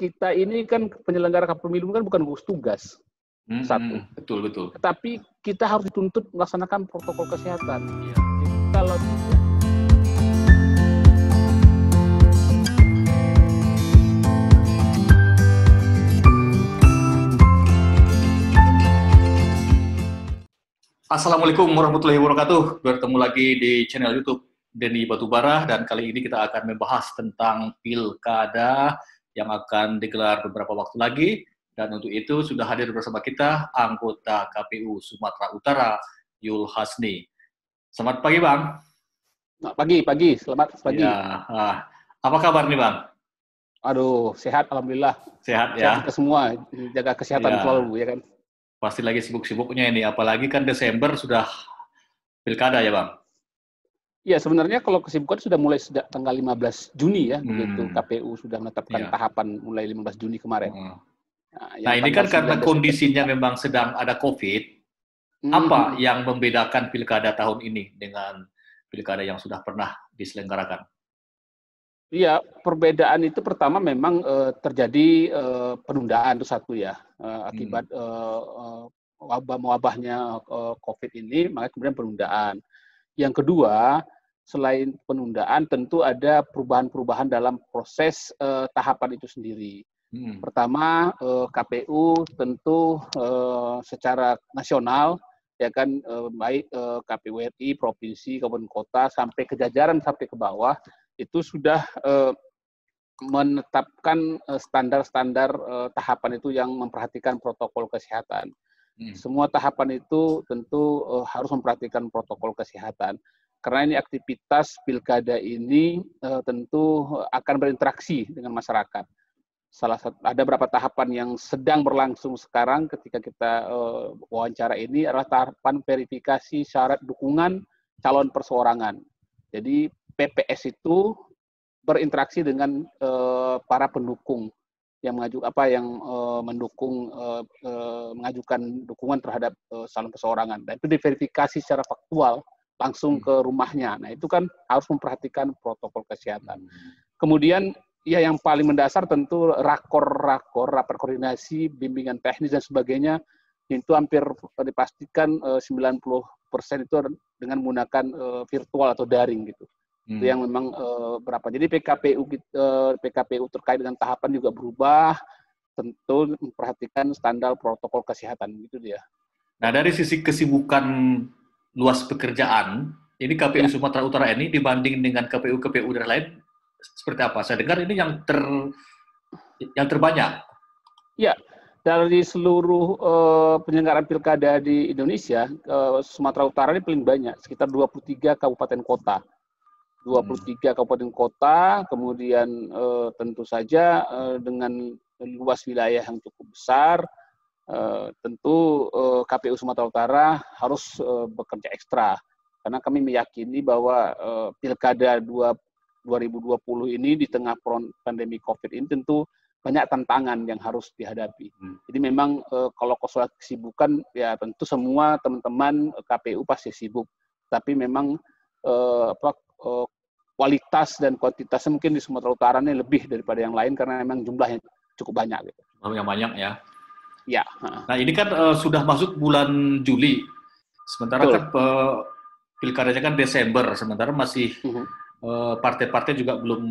kita ini kan penyelenggara pemilu kan bukan gugus tugas. Hmm, Satu. Betul, betul. Tapi kita harus dituntut melaksanakan protokol kesehatan. Iya. Kalau Assalamualaikum warahmatullahi wabarakatuh. Bertemu lagi di channel YouTube Denny Batubara dan kali ini kita akan membahas tentang pilkada yang akan digelar beberapa waktu lagi dan untuk itu sudah hadir bersama kita anggota KPU Sumatera Utara Yul Hasni. Selamat pagi Bang. Nah, pagi, pagi, selamat pagi. Ya, ah, apa kabar nih Bang? Aduh, sehat alhamdulillah. Sehat Sehat ya. kita semua, jaga kesehatan Ya. selalu ya kan. Pasti lagi sibuk-sibuknya ini apalagi kan Desember sudah pilkada ya Bang. Ya, sebenarnya kalau kesibukan sudah mulai sejak tanggal 15 Juni ya, Hmm. begitu KPU sudah menetapkan Iya. tahapan mulai 15 Juni kemarin. Hmm. Nah, Nah ini kan karena 19 kondisinya memang sedang ada COVID, Hmm, apa hmm. yang membedakan pilkada tahun ini dengan pilkada yang sudah pernah diselenggarakan? Iya, perbedaan itu pertama memang eh, terjadi eh, penundaan itu satu ya eh, akibat eh, eh, wabah wabahnya eh, COVID ini, maka kemudian penundaan. Yang kedua, selain penundaan tentu ada perubahan-perubahan dalam proses eh, tahapan itu sendiri. Hmm. Pertama, eh, KPU tentu eh, secara nasional ya kan eh, baik eh, KPU RI, provinsi, kabupaten kota sampai ke jajaran sampai ke bawah itu sudah eh, menetapkan standar-standar eh, tahapan itu yang memperhatikan protokol kesehatan. Hmm. Semua tahapan itu tentu eh, harus memperhatikan protokol kesehatan. Karena ini aktivitas pilkada ini eh, tentu akan berinteraksi dengan masyarakat. Salah satu ada beberapa tahapan yang sedang berlangsung sekarang ketika kita eh, wawancara ini adalah tahapan verifikasi syarat dukungan calon perseorangan. Jadi PPS itu berinteraksi dengan eh, para pendukung yang mengajukan apa yang eh, mendukung eh, eh, mengajukan dukungan terhadap eh, calon perseorangan dan itu diverifikasi secara faktual langsung Hmm. ke rumahnya. Nah, itu kan harus memperhatikan protokol kesehatan. Hmm. Kemudian ya yang paling mendasar tentu rakor-rakor, rapat koordinasi, bimbingan teknis dan sebagainya itu hampir dipastikan eh, 90% itu dengan menggunakan eh, virtual atau daring gitu. Itu Hmm. yang memang eh, berapa. Jadi PKPU eh, PKPU terkait dengan tahapan juga berubah, tentu memperhatikan standar protokol kesehatan gitu dia. Nah dari sisi kesibukan luas pekerjaan, ini KPU Ya. Sumatera Utara ini dibanding dengan KPU-KPU daerah lain seperti apa? Saya dengar ini yang ter yang terbanyak. Dari seluruh eh, penyelenggaraan pilkada di Indonesia, eh, Sumatera Utara ini paling banyak, sekitar 23 kabupaten kota. 23 kabupaten kota, kemudian eh, tentu saja eh, dengan luas wilayah yang cukup besar, eh, tentu eh, KPU Sumatera Utara harus eh, bekerja ekstra. Karena kami meyakini bahwa eh, pilkada 2 2020 ini di tengah pandemi COVID ini tentu banyak tantangan yang harus dihadapi. Hmm. Jadi memang kalau soal kesibukan ya tentu semua teman-teman KPU pasti sibuk. Tapi memang apa kualitas dan kuantitasnya mungkin di Sumatera Utara ini lebih daripada yang lain karena memang jumlahnya cukup banyak gitu. Yang banyak ya. Ya. Nah ini kan eh, sudah masuk bulan Juli, sementara Betul. kan eh, pilkadanya kan Desember, sementara masih Mhm. eh, partai-partai juga belum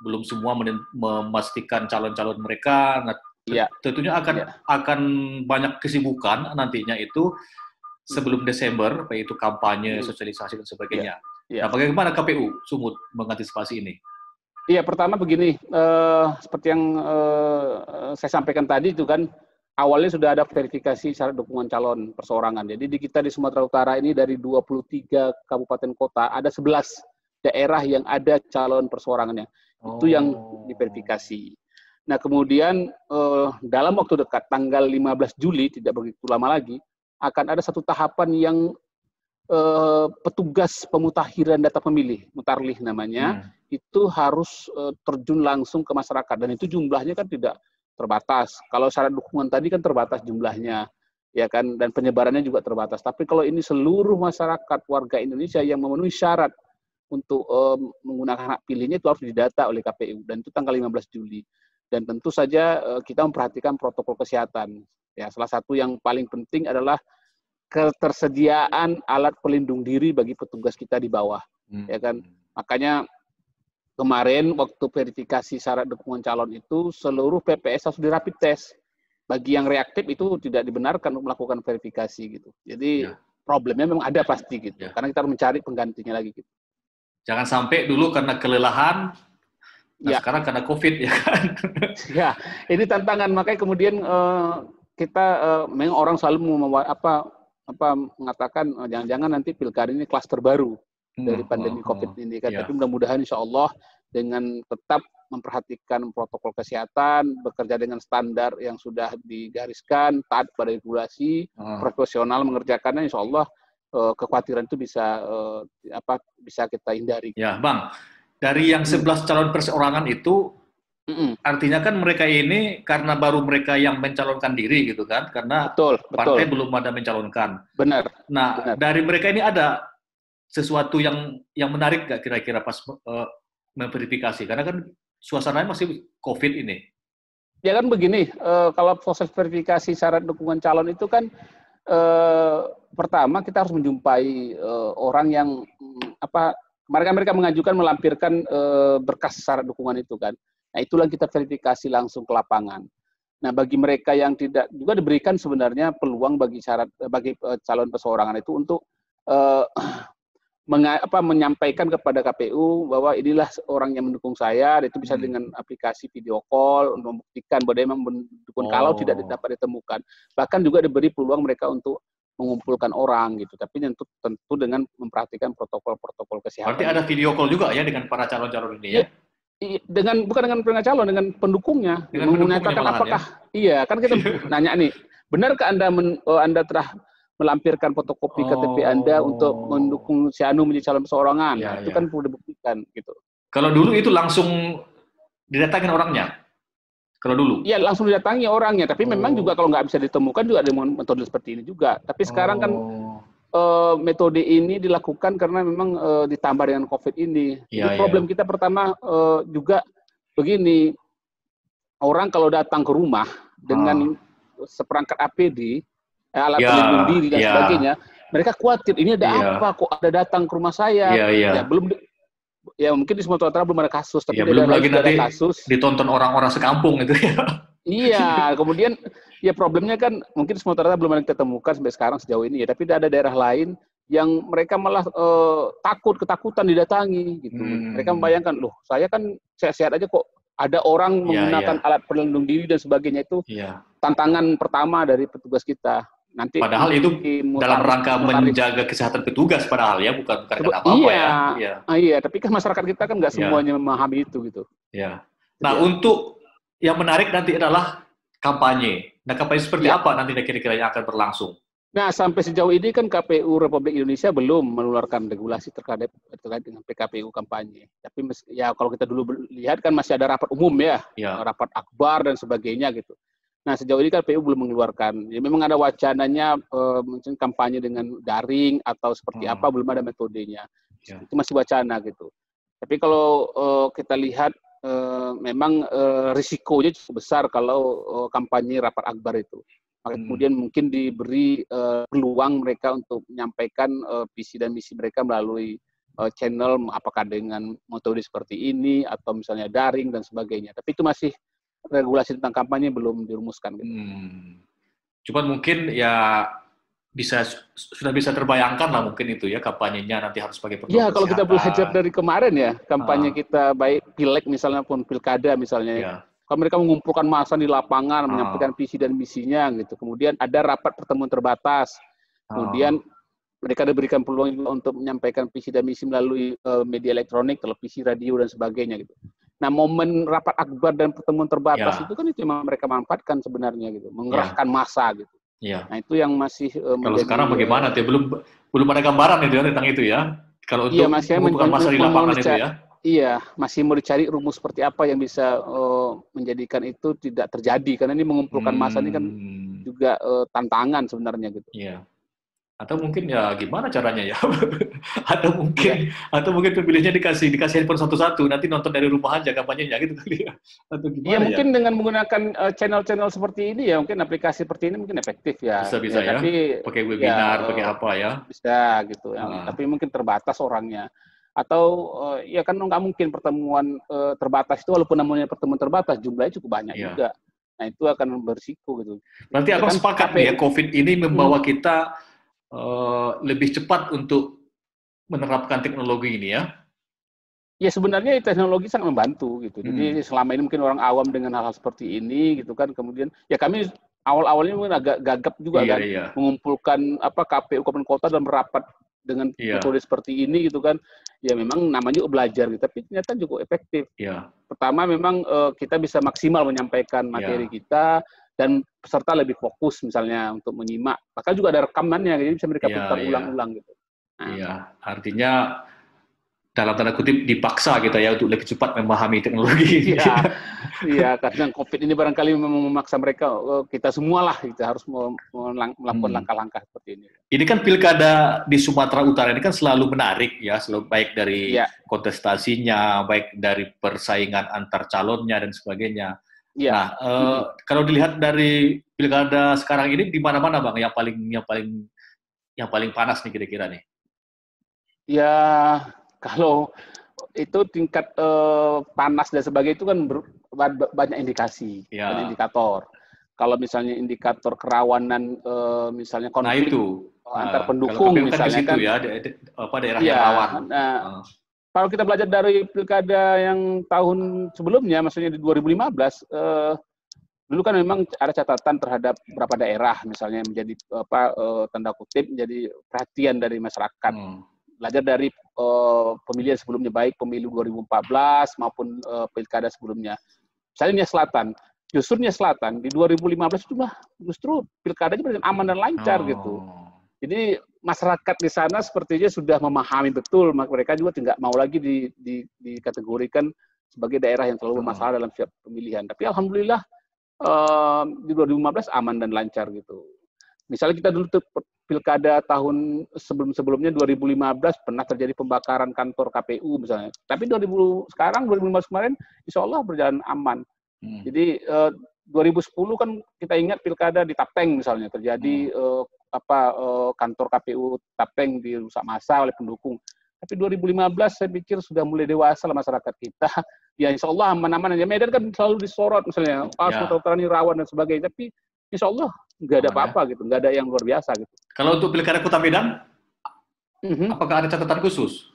belum semua memastikan calon-calon mereka. Nah, Iya. tentunya akan Iya. akan banyak kesibukan nantinya itu sebelum Desember, baik itu kampanye, Mhm. sosialisasi dan sebagainya. Iya. Nah, bagaimana KPU Sumut mengantisipasi ini? Iya, pertama begini, eh, seperti yang eh, saya sampaikan tadi itu kan awalnya sudah ada verifikasi syarat dukungan calon perseorangan. Jadi di kita di Sumatera Utara ini dari 23 kabupaten kota ada 11 daerah yang ada calon perseorangannya. Itu yang Oh. diverifikasi. Nah, kemudian eh, dalam waktu dekat tanggal 15 Juli tidak begitu lama lagi akan ada satu tahapan yang eh, petugas pemutakhiran data pemilih, mutarlih namanya Hmm. itu harus eh, terjun langsung ke masyarakat dan itu jumlahnya kan tidak terbatas. Kalau syarat dukungan tadi kan terbatas jumlahnya, ya kan, dan penyebarannya juga terbatas. Tapi kalau ini seluruh masyarakat warga Indonesia yang memenuhi syarat untuk eh, menggunakan hak pilihnya itu harus didata oleh KPU dan itu tanggal 15 Juli. dan tentu saja uh, kita memperhatikan protokol kesehatan. Ya, salah satu yang paling penting adalah ketersediaan alat pelindung diri bagi petugas kita di bawah. Hmm. Ya kan? Makanya kemarin waktu verifikasi syarat dukungan calon itu seluruh PPS harus dirapid test. Bagi yang reaktif itu tidak dibenarkan untuk melakukan verifikasi gitu. Jadi ya. problemnya memang ada pasti gitu. Ya. Karena kita harus mencari penggantinya lagi gitu. Jangan sampai dulu karena kelelahan Nah, ya. sekarang karena COVID ya kan. ya, ini tantangan makanya kemudian uh, kita uh, memang orang selalu mau apa apa mengatakan uh, jangan-jangan nanti pilkada ini klaster baru dari pandemi oh, COVID oh, ini kan. Ya. Tapi mudah-mudahan insya Allah dengan tetap memperhatikan protokol kesehatan, bekerja dengan standar yang sudah digariskan, taat pada regulasi, profesional mengerjakannya, insya Allah uh, kekhawatiran itu bisa uh, apa bisa kita hindari. Ya, bang dari yang 11 hmm. calon perseorangan itu Mm-mm. Artinya kan mereka ini karena baru mereka yang mencalonkan diri gitu kan, karena betul, partai betul. belum ada mencalonkan. Benar. Nah benar. dari mereka ini ada sesuatu yang yang menarik gak kira-kira pas uh, memverifikasi? Karena kan suasananya masih COVID ini. Ya kan begini, uh, kalau proses verifikasi syarat dukungan calon itu kan uh, pertama kita harus menjumpai uh, orang yang um, apa mereka mereka mengajukan melampirkan e, berkas syarat dukungan itu kan. Nah, itulah kita verifikasi langsung ke lapangan. Nah, bagi mereka yang tidak juga diberikan sebenarnya peluang bagi syarat bagi calon perseorangan itu untuk menga, apa, menyampaikan kepada KPU bahwa inilah orang yang mendukung saya, itu bisa hmm. dengan aplikasi video call untuk membuktikan bahwa dia memang mendukung. Oh. Kalau tidak dapat ditemukan, bahkan juga diberi peluang mereka untuk mengumpulkan orang gitu, tapi tentu tentu dengan memperhatikan protokol-protokol kesehatan. Berarti ada video call juga ya dengan para calon-calon ini ya? Iya, dengan bukan dengan pendengar calon, dengan pendukungnya, dengan apakah ya? iya kan kita nanya nih, benarkah anda men, oh, anda telah melampirkan fotokopi oh. KTP anda untuk mendukung si Anu menjadi calon perseorangan? Ya, nah, itu ya. kan perlu dibuktikan gitu. Kalau dulu itu langsung didatangin orangnya? Kalau dulu? Iya, langsung didatangi orangnya. Tapi oh. memang juga kalau nggak bisa ditemukan juga ada metode seperti ini juga. Tapi sekarang kan, oh. kan uh, metode ini dilakukan karena memang uh, ditambah dengan COVID ini. Ya, Jadi iya. problem kita pertama uh, juga begini, orang kalau datang ke rumah dengan oh. seperangkat APD, alat ya, pelindung diri dan ya. sebagainya, mereka khawatir ini ada ya. apa kok ada datang ke rumah saya. Ya, ya. ya belum ya mungkin di Sumatera Utara belum ada kasus, tapi ya, belum lagi nanti ada kasus. ditonton orang-orang sekampung itu ya. iya, kemudian ya problemnya kan mungkin di Sumatera Utara belum ada kita temukan sampai sekarang sejauh ini ya, tapi ada daerah lain yang mereka malah uh, takut ketakutan didatangi gitu. Hmm. Mereka membayangkan, loh saya kan sehat-sehat aja kok ada orang menggunakan ya, ya. alat pelindung diri dan sebagainya itu ya. tantangan pertama dari petugas kita. Nanti padahal itu dalam rangka menjaga kesehatan petugas padahal ya bukan bukan apa apa iya, ya. Iya. Ah, iya, tapi kan masyarakat kita kan nggak iya. semuanya ya. memahami itu gitu. Ya. Nah, Jadi, untuk yang menarik nanti adalah kampanye. Nah, kampanye seperti ya. apa nanti kira-kira yang akan berlangsung? Nah, sampai sejauh ini kan KPU Republik Indonesia belum mengeluarkan regulasi terkait terkait dengan PKPU kampanye. Tapi ya kalau kita dulu lihat kan masih ada rapat umum ya, ya. rapat akbar dan sebagainya gitu. Nah sejauh ini kan PU belum mengeluarkan. Ya, memang ada wacananya uh, mungkin kampanye dengan daring atau seperti hmm. apa belum ada metodenya. Ya. Itu masih wacana gitu. Tapi kalau uh, kita lihat uh, memang uh, risikonya cukup besar kalau uh, kampanye rapat akbar itu. Maka hmm. kemudian mungkin diberi uh, peluang mereka untuk menyampaikan uh, visi dan misi mereka melalui uh, channel apakah dengan metode seperti ini atau misalnya daring dan sebagainya. Tapi itu masih regulasi tentang kampanye belum dirumuskan. Gitu. Hmm. Cuman mungkin ya bisa sudah bisa terbayangkan lah mungkin itu ya kampanyenya nanti harus pakai protokol Ya kalau kita belajar dari kemarin ya kampanye ah. kita baik pileg misalnya pun pilkada misalnya ya. Kalau mereka mengumpulkan massa di lapangan, ah. menyampaikan visi dan misinya gitu. Kemudian ada rapat pertemuan terbatas. Kemudian ah. mereka diberikan peluang juga untuk menyampaikan visi dan misi melalui uh, media elektronik, televisi, radio dan sebagainya gitu. Nah, momen rapat akbar dan pertemuan terbatas ya. itu kan itu yang mereka manfaatkan sebenarnya gitu, mengerahkan ya. massa gitu. Ya. Nah, itu yang masih uh, Kalau sekarang bagaimana tuh? Belum belum ada gambaran itu ya tentang itu ya. Kalau untuk ya, masih mengumpulkan massa di lapangan itu ya. Iya, masih mau dicari rumus seperti apa yang bisa uh, menjadikan itu tidak terjadi karena ini mengumpulkan hmm. massa ini kan hmm. juga uh, tantangan sebenarnya gitu. Iya. Atau mungkin ya gimana caranya ya atau mungkin ya. atau mungkin pemilihnya dikasih dikasih handphone satu-satu nanti nonton dari rumah aja kampanyenya gitu kali ya atau gimana ya mungkin ya? dengan menggunakan eh, channel-channel uh, seperti ini ya mungkin aplikasi seperti ini mungkin efektif ya bisa bisa ya, ya. tapi pakai webinar ya, pakai apa ya bisa gitu ya uh. tapi mungkin terbatas orangnya atau uh, ya kan nggak mungkin pertemuan uh, terbatas itu walaupun namanya pertemuan terbatas jumlahnya cukup banyak ya. juga nah itu akan berisiko gitu berarti aku kan sepakat ya COVID ini membawa hmm. kita uh, lebih cepat untuk menerapkan teknologi ini ya? Ya sebenarnya teknologi sangat membantu gitu. Jadi hmm. selama ini mungkin orang awam dengan hal-hal seperti ini gitu kan, kemudian ya kami awal-awalnya mungkin agak gagap juga iya, kan, iya. mengumpulkan apa KPU Kabupaten Kota dan merapat dengan iya. metode seperti ini gitu kan. Ya memang namanya belajar gitu, tapi ternyata cukup efektif. Iya. Pertama memang uh, kita bisa maksimal menyampaikan materi iya. kita, dan peserta lebih fokus misalnya untuk menyimak. Bahkan juga ada rekamannya, jadi bisa mereka ya, putar iya. ulang-ulang gitu. Nah. Iya, artinya dalam tanda kutip dipaksa gitu ya untuk lebih cepat memahami teknologi. Iya, iya karena COVID ini barangkali memang memaksa mereka oh, kita semua lah kita harus melakukan hmm. langkah-langkah seperti ini. Ini kan pilkada di Sumatera Utara ini kan selalu menarik ya, selalu baik dari ya. kontestasinya, baik dari persaingan antar calonnya dan sebagainya. Ya. Nah, uh, hmm. kalau dilihat dari pilkada sekarang ini di mana-mana bang yang paling yang paling yang paling panas nih kira-kira nih? Ya, kalau itu tingkat uh, panas dan sebagainya itu kan ber, banyak indikasi, ya. banyak indikator. Kalau misalnya indikator kerawanan, uh, misalnya konflik nah, itu. antar pendukung, kan misalnya kan, ya, apa daerah ya, yang rawan. Nah, uh kalau kita belajar dari pilkada yang tahun sebelumnya, maksudnya di 2015, eh, dulu kan memang ada catatan terhadap beberapa daerah, misalnya menjadi apa eh, tanda kutip menjadi perhatian dari masyarakat. Hmm. Belajar dari eh, pemilihan sebelumnya, baik pemilu 2014 maupun eh, pilkada sebelumnya. Misalnya Nia Selatan, justru Nia Selatan di 2015 itu mah justru pilkadanya berjalan aman dan lancar oh. gitu. Jadi masyarakat di sana sepertinya sudah memahami betul, mereka juga tidak mau lagi di, di, dikategorikan sebagai daerah yang terlalu bermasalah dalam setiap pemilihan. Tapi alhamdulillah uh, di 2015 aman dan lancar gitu. Misalnya kita dulu tuh pilkada tahun sebelum-sebelumnya 2015 pernah terjadi pembakaran kantor KPU misalnya. Tapi 2000 sekarang 2015 kemarin insya Allah berjalan aman. Hmm. Jadi uh, 2010 kan kita ingat pilkada di Tapeng misalnya terjadi hmm. uh, apa uh, kantor KPU Tapeng dirusak massa oleh pendukung. Tapi 2015 saya pikir sudah mulai dewasa lah masyarakat kita. Ya insya Allah aman-aman. Ya Medan kan selalu disorot misalnya, pas ya. Sumatera ini rawan dan sebagainya. Tapi insya Allah nggak ada apa-apa ya. gitu, nggak ada yang luar biasa gitu. Kalau untuk pilkada Kota Medan, mm-hmm. apakah ada catatan khusus?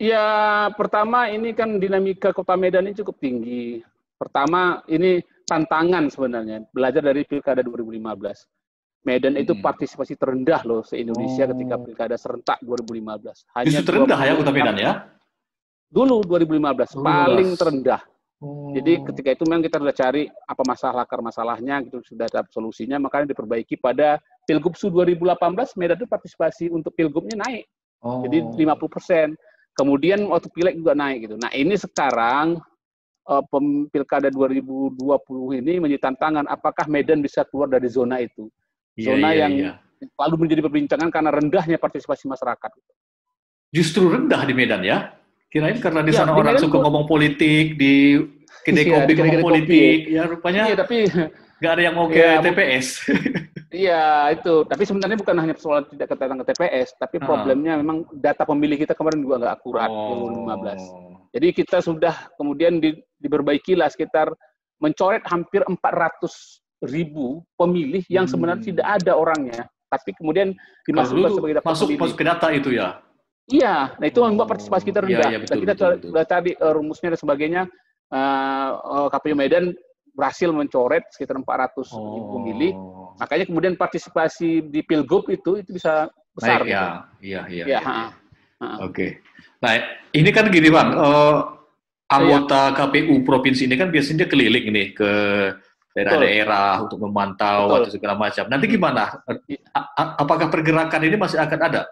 Ya pertama ini kan dinamika Kota Medan ini cukup tinggi. Pertama ini tantangan sebenarnya belajar dari pilkada 2015 Medan itu hmm. partisipasi terendah loh se-Indonesia oh. ketika pilkada serentak 2015. Hanya Justru terendah ya Kota Medan ya? Dulu 2015 2015. paling terendah. Oh. Jadi ketika itu memang kita sudah cari apa masalah akar masalahnya gitu sudah ada solusinya makanya diperbaiki pada Pilgub Su 2018 Medan itu partisipasi untuk pilgubnya naik. Oh. Jadi 50 persen. Kemudian waktu pileg juga naik gitu. Nah ini sekarang uh, pilkada 2020 ini menjadi tantangan apakah Medan bisa keluar dari zona itu. Iya, zona iya, yang iya. lalu menjadi perbincangan karena rendahnya partisipasi masyarakat. Justru rendah di Medan ya? Kirain karena di ya, sana di orang suka ngomong politik, di kedai iya, kopi ngomong politik, ya rupanya iya, tapi nggak ada yang mau ke ya, TPS. Iya itu, tapi sebenarnya bukan hanya persoalan tidak datang ke TPS, tapi ah. problemnya memang data pemilih kita kemarin juga nggak akurat oh. 2015. Jadi kita sudah kemudian di, diperbaiki lah sekitar mencoret hampir 400 ribu pemilih yang sebenarnya hmm. tidak ada orangnya, tapi kemudian dimasukkan sebagai daftar masuk, pemilih. Masuk ke data itu ya? Iya, nah itu membuat partisipasi kita rendah. Ya, ya, betul, kita betul, betul. sudah tadi uh, rumusnya dan sebagainya, uh, KPU Medan berhasil mencoret sekitar 400 oh. ribu pemilih. Makanya kemudian partisipasi di pilgub itu itu bisa besar. Naik, gitu. ya, iya, iya. Ya, ya, ya. Oke. Okay. Nah, ini kan gini bang, uh, anggota ya. KPU provinsi ini kan biasanya keliling nih ke daerah-daerah untuk memantau Betul. atau segala macam. Nanti hmm. gimana? apakah pergerakan ini masih akan ada?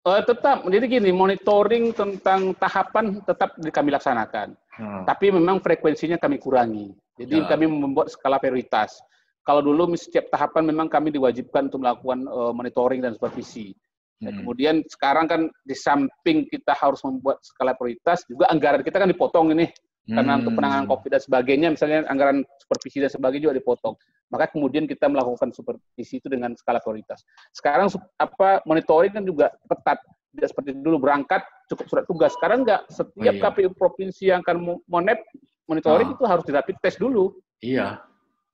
Uh, tetap, jadi gini, monitoring tentang tahapan tetap kami laksanakan. Hmm. Tapi memang frekuensinya kami kurangi. Jadi ya. kami membuat skala prioritas. kalau dulu setiap tahapan memang kami diwajibkan untuk melakukan uh, monitoring dan supervisi. Ya, hmm. kemudian sekarang kan di samping kita harus membuat skala prioritas, juga anggaran kita kan dipotong ini karena untuk penanganan hmm. COVID dan sebagainya, misalnya anggaran supervisi dan sebagainya juga dipotong. Maka kemudian kita melakukan supervisi itu dengan skala prioritas. Sekarang apa monitoring kan juga ketat, tidak seperti dulu berangkat cukup surat tugas. Sekarang enggak, setiap oh, iya. KPU provinsi yang akan monep monitoring ah. itu harus di rapid test dulu. Iya.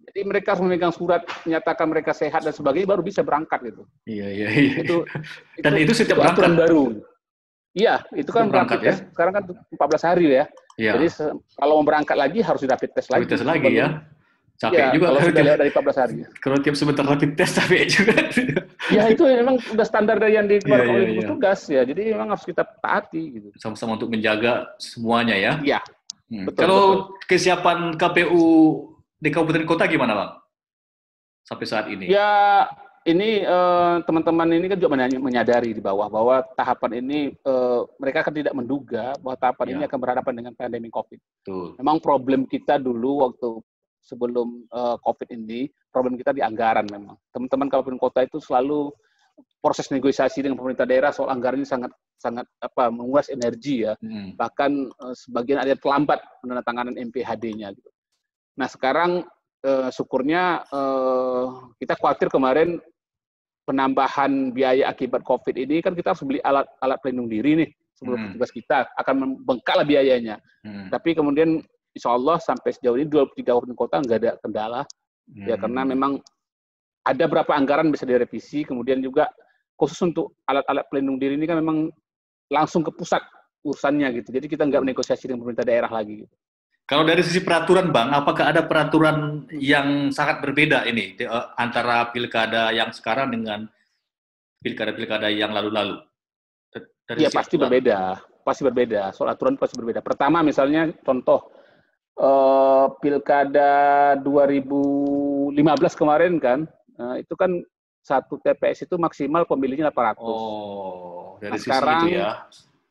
Jadi mereka harus memegang surat menyatakan mereka sehat dan sebagainya baru bisa berangkat gitu. Iya iya. iya. Itu, dan itu, itu setiap berangkat baru. Iya, itu kan berangkat ya. Sekarang kan 14 hari ya. Iya. Jadi kalau mau berangkat lagi harus di rapid test lagi. Rapid test lagi ya. Capek ya, juga kalau sudah lewat dari 14 hari. Kalau tiap sebentar rapid test capek juga. ya itu memang sudah standar dari yang dikeluarkan ya, ya, oleh ya. tugas ya. Jadi memang harus kita taati gitu. Sama-sama untuk menjaga semuanya ya. Iya. Hmm. Betul, Kalau betul. kesiapan KPU di kabupaten kota gimana, Bang? Sampai saat ini? Ya, ini eh, teman-teman ini kan juga menyadari di bawah bahwa tahapan ini uh, mereka kan tidak menduga bahwa tahapan ya. ini akan berhadapan dengan pandemi COVID. Betul. Memang problem kita dulu waktu sebelum uh, COVID ini, problem kita di anggaran memang. Teman-teman kabupaten kota itu selalu proses negosiasi dengan pemerintah daerah soal anggaran ini sangat sangat apa menguras energi ya. Hmm. Bahkan uh, sebagian ada terlambat penandatanganan MPHD-nya gitu. Nah, sekarang uh, syukurnya uh, kita khawatir kemarin penambahan biaya akibat COVID ini kan kita harus beli alat alat pelindung diri nih sebelum hmm. tugas kita akan membengkak biayanya. Hmm. Tapi kemudian insya Allah sampai sejauh ini 23 kabupaten kota nggak ada kendala ya, hmm. ya karena memang ada berapa anggaran bisa direvisi kemudian juga khusus untuk alat-alat pelindung diri ini kan memang langsung ke pusat urusannya gitu. Jadi kita nggak negosiasi dengan pemerintah daerah lagi. Gitu. Kalau dari sisi peraturan, Bang, apakah ada peraturan yang sangat berbeda ini di, uh, antara pilkada yang sekarang dengan pilkada-pilkada yang lalu-lalu? Iya pasti aturan. berbeda, pasti berbeda. Soal aturan pasti berbeda. Pertama, misalnya contoh uh, pilkada 2015 kemarin kan, uh, itu kan satu TPS itu maksimal pemilihnya 800. Oh, dari nah, sisi sekarang, itu ya.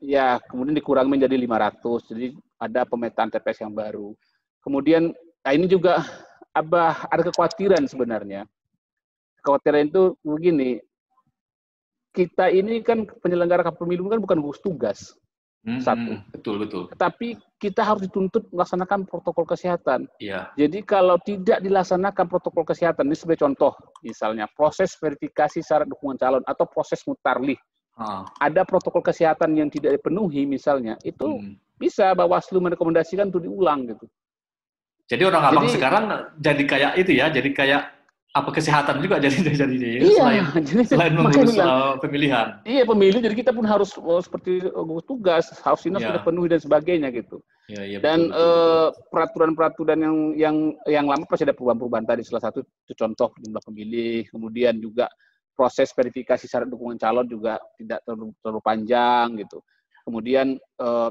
Ya, kemudian dikurangi menjadi 500. Jadi ada pemetaan TPS yang baru. Kemudian, nah ini juga abah ada kekhawatiran sebenarnya. Kekhawatiran itu begini, kita ini kan penyelenggara pemilu kan bukan gugus tugas. Hmm, satu. Betul, betul. Tapi kita harus dituntut melaksanakan protokol kesehatan. Iya. Jadi kalau tidak dilaksanakan protokol kesehatan, ini sebagai contoh, misalnya proses verifikasi syarat dukungan calon atau proses mutarlih. Ah. Ada protokol kesehatan yang tidak dipenuhi misalnya, itu hmm. bisa Bawaslu merekomendasikan untuk diulang gitu. Jadi orang abang sekarang jadi kayak itu ya, jadi kayak apa kesehatan juga jadi jadi ya, iya, selain, jadi, selain mengurus uh, pemilihan. Iya pemilih jadi kita pun harus oh, seperti uh, tugas harus ini ya. sudah penuhi dan sebagainya gitu. Ya, ya, dan uh, peraturan-peraturan yang yang yang lama pasti ada perubahan-perubahan tadi salah satu itu contoh jumlah pemilih kemudian juga proses verifikasi syarat dukungan calon juga tidak terlalu, terlalu panjang gitu. Kemudian uh,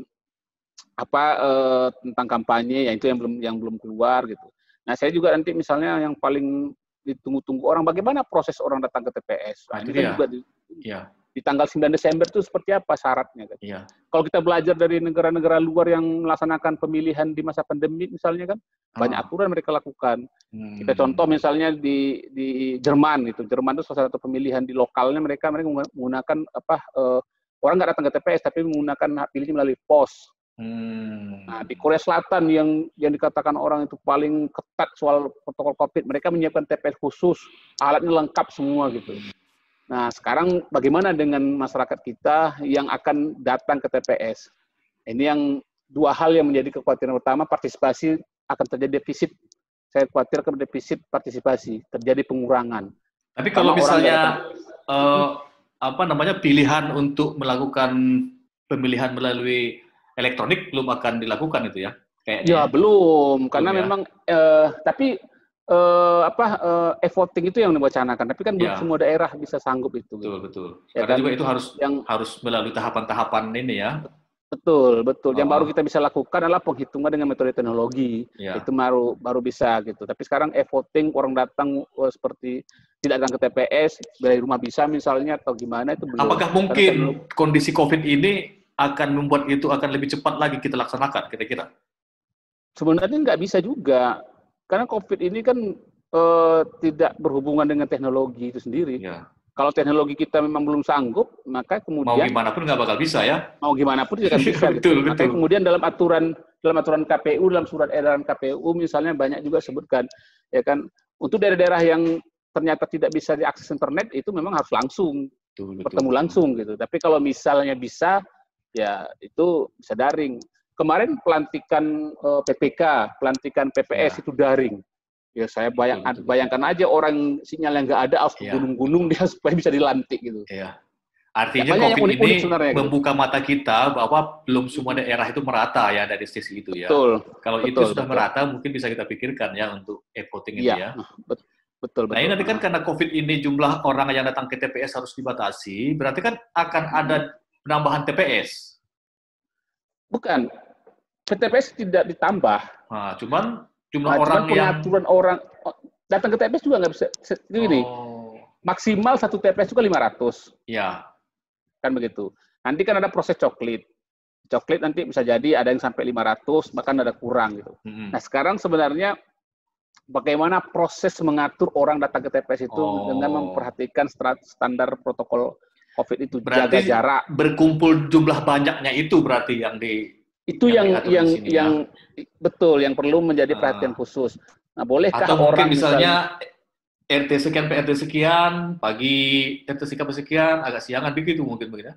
apa uh, tentang kampanye ya itu yang belum yang belum keluar gitu. Nah saya juga nanti misalnya yang paling ditunggu-tunggu orang bagaimana proses orang datang ke TPS. Nah, ini kan juga di, ya. Di tanggal 9 Desember itu seperti apa syaratnya kan. Ya. Kalau kita belajar dari negara-negara luar yang melaksanakan pemilihan di masa pandemi misalnya kan ah. banyak aturan mereka lakukan. Hmm. Kita contoh misalnya di di Jerman itu. Jerman itu salah satu pemilihan di lokalnya mereka mereka menggunakan apa uh, orang nggak datang ke TPS tapi menggunakan hak pilihnya melalui pos. Hmm. Nah, di Korea Selatan yang yang dikatakan orang itu paling ketat soal protokol COVID, mereka menyiapkan TPS khusus, alatnya lengkap semua gitu. Nah, sekarang bagaimana dengan masyarakat kita yang akan datang ke TPS? Ini yang dua hal yang menjadi kekhawatiran pertama, partisipasi akan terjadi defisit. Saya khawatir akan defisit partisipasi, terjadi pengurangan. Tapi kalau misalnya uh, apa namanya pilihan untuk melakukan pemilihan melalui elektronik belum akan dilakukan itu ya? Kayaknya. Ya belum, karena ya. memang eh, tapi eh, apa eh, e-voting itu yang diwacanakan, tapi kan belum ya. semua daerah bisa sanggup itu. Betul betul. Ya karena kan? juga itu harus yang harus melalui tahapan-tahapan ini ya. Betul, betul. Oh. Yang baru kita bisa lakukan adalah penghitungan dengan metode teknologi. Ya. Itu baru baru bisa gitu. Tapi sekarang e-voting orang datang oh, seperti tidak datang ke TPS dari rumah bisa misalnya atau gimana itu belum. Apakah mungkin belum... kondisi COVID ini akan membuat itu akan lebih cepat lagi kita laksanakan kira-kira? Sebenarnya nggak bisa juga, karena COVID ini kan uh, tidak berhubungan dengan teknologi itu sendiri. Ya. Kalau teknologi kita memang belum sanggup, maka kemudian mau gimana pun nggak bakal bisa ya. Mau gimana pun tidak akan bisa. betul, gitu. Maka kemudian dalam aturan dalam aturan KPU dalam surat edaran KPU misalnya banyak juga sebutkan ya kan untuk daerah-daerah yang ternyata tidak bisa diakses internet itu memang harus langsung betul, betul, bertemu langsung gitu. Tapi kalau misalnya bisa ya itu bisa daring. Kemarin pelantikan uh, eh, PPK, pelantikan PPS ya. itu daring Ya saya bayang, betul, betul. bayangkan aja orang sinyal yang nggak ada harus ya. gunung-gunung dia supaya bisa dilantik gitu. Iya. Artinya ya, COVID unik -unik ini gitu. membuka mata kita bahwa belum semua daerah itu merata ya dari sisi itu ya. Betul. Kalau betul, itu sudah betul. merata mungkin bisa kita pikirkan ya untuk e-voting ini ya. Betul. Betul, Nah ini nanti kan karena COVID ini jumlah orang yang datang ke TPS harus dibatasi, berarti kan akan ada penambahan TPS. Bukan, TPS tidak ditambah. Nah, cuman jumlah nah, orang pengaturan yang... orang datang ke TPS juga nggak bisa ini oh. maksimal satu TPS juga 500 ya kan begitu nanti kan ada proses coklit coklit nanti bisa jadi ada yang sampai 500 bahkan ada kurang gitu hmm. nah sekarang sebenarnya bagaimana proses mengatur orang datang ke TPS itu oh. dengan memperhatikan standar protokol COVID itu berarti jaga jarak berkumpul jumlah banyaknya itu berarti yang di itu yang yang yang, yang ya. betul yang perlu menjadi perhatian uh, khusus. Nah, bolehkah atau orang misalnya, misalnya RT sekian PRT sekian, pagi RT sekian sekian, agak siangan begitu mungkin begitu.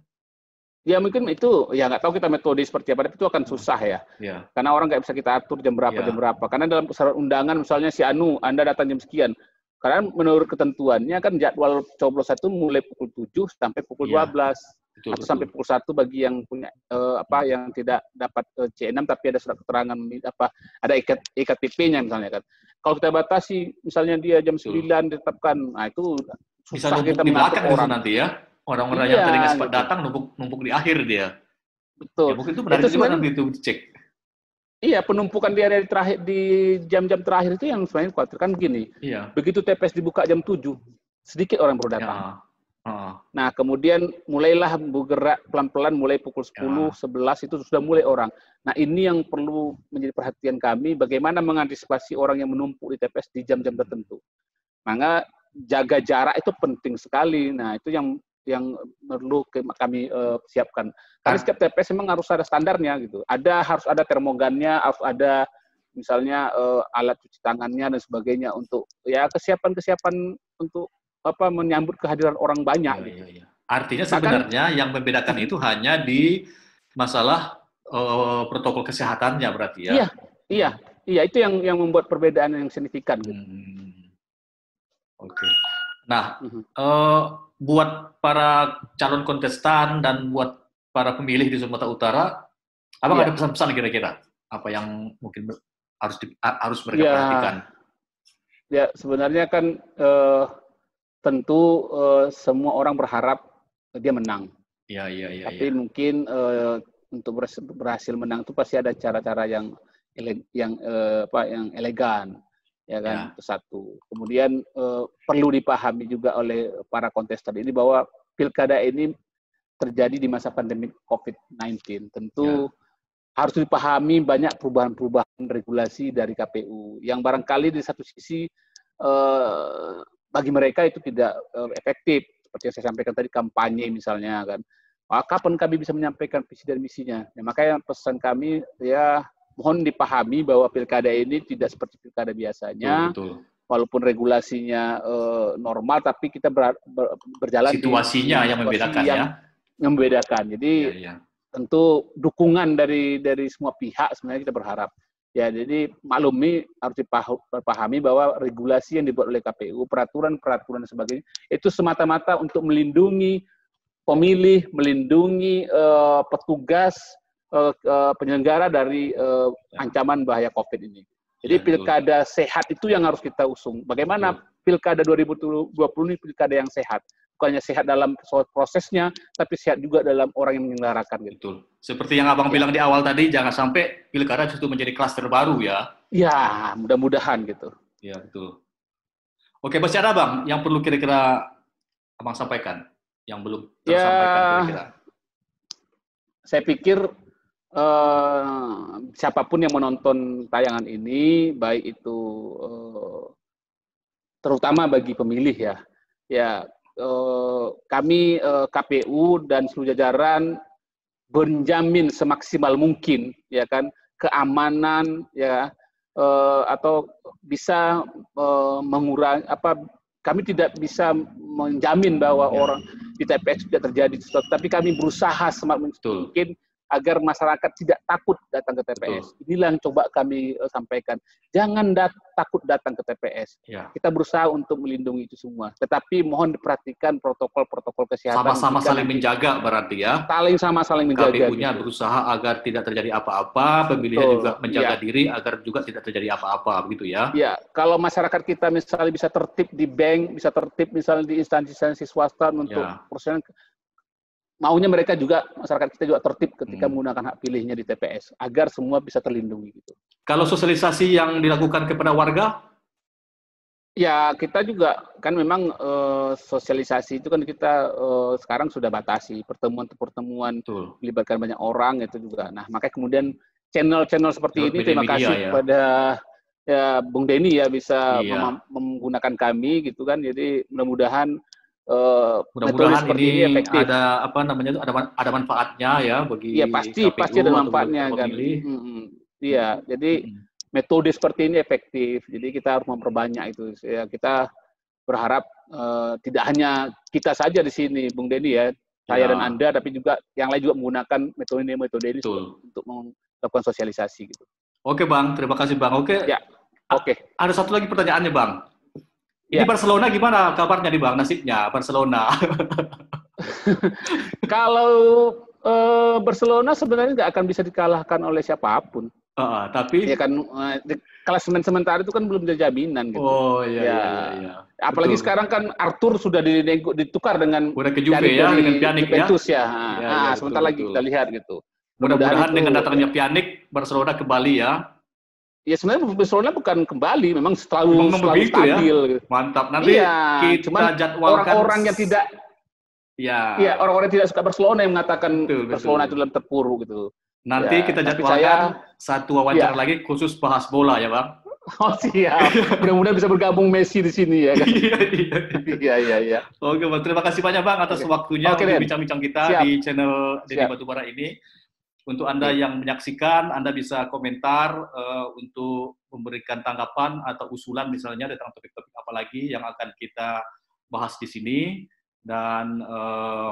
Ya mungkin itu ya nggak tahu kita metode seperti apa, tapi itu akan susah ya. ya. Karena orang nggak bisa kita atur jam berapa ya. jam berapa. Karena dalam syarat undangan misalnya si Anu, Anda datang jam sekian. Karena menurut ketentuannya kan jadwal coblos itu mulai pukul 7 sampai pukul ya. 12 betul, atau betul. sampai pukul satu bagi yang punya uh, apa yang tidak dapat uh, eh, C6 tapi ada surat keterangan apa ada ikat iktp-nya misalnya kan. Kalau kita batasi misalnya dia jam betul. 9 ditetapkan, nah itu bisa numpuk kita di belakang orang. nanti ya. Orang-orang iya, yang tadi nggak sempat gitu. datang numpuk numpuk di akhir dia. Betul. Ya, mungkin itu benar itu juga nanti itu dicek. Iya, penumpukan di area terakhir di jam-jam terakhir itu yang sebenarnya khawatir kan begini. Iya. Begitu TPS dibuka jam 7, sedikit orang baru datang. Ya. Nah, kemudian mulailah bergerak pelan-pelan mulai pukul 10, ya. 11 itu sudah mulai orang. Nah, ini yang perlu menjadi perhatian kami bagaimana mengantisipasi orang yang menumpuk di TPS di jam-jam tertentu. Maka jaga jarak itu penting sekali. Nah, itu yang yang perlu kami uh, siapkan. Karena ah. setiap TPS memang harus ada standarnya gitu. Ada harus ada termogannya, harus ada misalnya uh, alat cuci tangannya dan sebagainya untuk ya kesiapan-kesiapan untuk apa menyambut kehadiran orang banyak. Ya, gitu. ya, ya. Artinya sebenarnya Bahkan, yang membedakan itu hanya di masalah uh, protokol kesehatannya berarti ya. Iya, iya, iya itu yang yang membuat perbedaan yang signifikan. Gitu. Hmm. Oke. Okay. Nah, uh -huh. uh, buat para calon kontestan dan buat para pemilih di Sumatera Utara, apa ya. ada pesan-pesan kira-kira? Apa yang mungkin harus di, harus mereka ya. perhatikan? Ya, sebenarnya kan uh, tentu uh, semua orang berharap dia menang. Ya, ya, ya. Tapi ya. mungkin uh, untuk berhasil menang itu pasti ada cara-cara yang yang uh, apa yang elegan, ya kan? Ya. Itu satu. Kemudian uh, perlu dipahami juga oleh para kontestan ini bahwa pilkada ini terjadi di masa pandemi COVID-19. Tentu ya. harus dipahami banyak perubahan-perubahan regulasi dari KPU yang barangkali di satu sisi uh, bagi mereka itu tidak uh, efektif. Seperti yang saya sampaikan tadi kampanye misalnya kan. Kapan kami bisa menyampaikan visi dan misinya? Ya, makanya pesan kami ya mohon dipahami bahwa pilkada ini tidak seperti pilkada biasanya. Betul, betul. walaupun regulasinya uh, normal tapi kita ber, ber, berjalan situasinya di, yang membedakan yang, ya. yang membedakan. Jadi ya, ya. tentu dukungan dari dari semua pihak sebenarnya kita berharap Ya, jadi maklumi harus dipahami bahwa regulasi yang dibuat oleh KPU, peraturan-peraturan dan sebagainya, itu semata-mata untuk melindungi pemilih, melindungi uh, petugas uh, uh, penyelenggara dari uh, ancaman bahaya COVID ini. Jadi ya, pilkada sehat itu yang harus kita usung. Bagaimana pilkada 2020 ini pilkada yang sehat? Bukannya sehat dalam prosesnya, tapi sehat juga dalam orang yang menyelenggarakan. Gitu. Betul. Seperti yang abang ya. bilang di awal tadi, jangan sampai pilkada justru menjadi klaster baru ya. Ya, mudah-mudahan gitu. Ya, betul. Oke, masih ada bang yang perlu kira-kira abang sampaikan, yang belum tersampaikan ya, kira-kira? Saya pikir uh, siapa pun yang menonton tayangan ini, baik itu uh, terutama bagi pemilih ya. Ya, eh, kami eh, KPU dan seluruh jajaran menjamin semaksimal mungkin ya kan keamanan ya eh, atau bisa eh, mengurangi apa kami tidak bisa menjamin bahwa ya. orang di TPS tidak terjadi sesuatu, tapi kami berusaha semaksimal mungkin agar masyarakat tidak takut datang ke TPS. Betul. Inilah yang coba kami uh, sampaikan. Jangan dat takut datang ke TPS. Ya. Kita berusaha untuk melindungi itu semua. Tetapi mohon diperhatikan protokol-protokol kesehatan. Sama-sama saling menjaga berarti ya. Saling sama saling menjaga. KPU-nya gitu. berusaha agar tidak terjadi apa-apa, pemilihnya juga menjaga ya. diri agar juga tidak terjadi apa-apa begitu ya. Ya, kalau masyarakat kita misalnya bisa tertib di bank, bisa tertib misalnya di instansi-instansi swasta untuk ya maunya mereka juga masyarakat kita juga tertib ketika hmm. menggunakan hak pilihnya di TPS agar semua bisa terlindungi gitu. Kalau sosialisasi yang dilakukan kepada warga? Ya kita juga kan memang uh, sosialisasi itu kan kita uh, sekarang sudah batasi pertemuan-pertemuan melibatkan banyak orang itu juga. Nah makanya kemudian channel-channel seperti ini terima kasih ya. kepada ya Bung Denny ya bisa iya. menggunakan kami gitu kan. Jadi mudah-mudahan Uh, Mudah-mudahan ini, ini ada apa namanya itu ada ada manfaatnya ya bagi Iya pasti KPU pasti ada manfaatnya kan. Iya, hmm. jadi hmm. metode seperti ini efektif. Jadi kita harus memperbanyak itu. Ya kita berharap uh, tidak hanya kita saja di sini, Bung Dedi ya, saya ya. dan Anda, tapi juga yang lain juga menggunakan metode ini metode ini Betul. untuk melakukan sosialisasi gitu. Oke Bang, terima kasih Bang. Oke. Ya. Oke. Ada satu lagi pertanyaannya Bang. Ini ya. Barcelona gimana kabarnya nih Bang, nasibnya Barcelona? Kalau uh, Barcelona sebenarnya nggak akan bisa dikalahkan oleh siapa pun. Uh, tapi ya kan uh, klasemen sementara itu kan belum ada jaminan gitu. Oh iya ya. iya iya. Apalagi Betul. sekarang kan Arthur sudah ditukar dengan udah ke Juve ya dengan Pjanic ya. Juventus ya. ya. Nah, ya, ya, sebentar betul, lagi kita lihat gitu. Mudah-mudahan dengan datangnya Pjanic Barcelona kembali ya ya sebenarnya Barcelona bukan kembali, memang selalu memang selalu ya? stabil. Ya? Mantap. Nanti iya, kita cuman jadwalkan orang-orang yang tidak ya iya, orang-orang yang tidak suka Barcelona yang mengatakan betul, Barcelona betul. itu dalam terpuruk gitu. Nanti ya, kita jadwalkan saya, satu wawancara ya. lagi khusus bahas bola ya, Bang. Oh siap. Mudah-mudahan bisa bergabung Messi di sini ya kan. iya, iya, iya, iya, iya. Oke, Bang. Terima kasih banyak Bang atas Oke. waktunya Oke, untuk bincang-bincang kita siap. di channel Dedi Batubara ini. Untuk Anda yang menyaksikan, Anda bisa komentar uh, untuk memberikan tanggapan atau usulan misalnya tentang topik-topik apa lagi yang akan kita bahas di sini. Dan uh,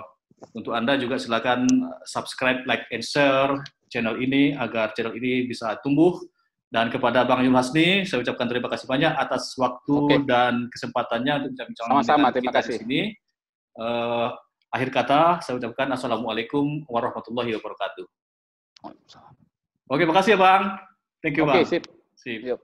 untuk Anda juga silakan subscribe, like, and share channel ini agar channel ini bisa tumbuh. Dan kepada Bang Yul Hasni, saya ucapkan terima kasih banyak atas waktu okay. dan kesempatannya untuk bincang-bincang Sama-sama, terima kasih. di sini. Uh, akhir kata, saya ucapkan Assalamualaikum warahmatullahi wabarakatuh. Waalaikumsalam. Oke, makasih ya Bang. Thank you okay, Bang. Oke, sip. Sip. Yuk.